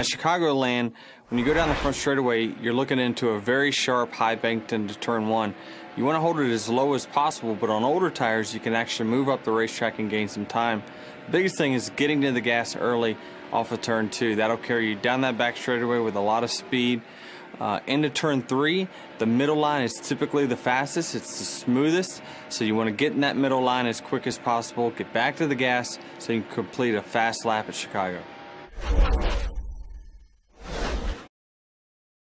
At Chicagoland, when you go down the front straightaway, you're looking into a very sharp, high banked into turn one. You want to hold it as low as possible, but on older tires, you can actually move up the racetrack and gain some time. The biggest thing is getting to the gas early off of turn two. That'll carry you down that back straightaway with a lot of speed. Uh, into turn three, the middle line is typically the fastest, it's the smoothest, so you want to get in that middle line as quick as possible, get back to the gas so you can complete a fast lap at Chicago.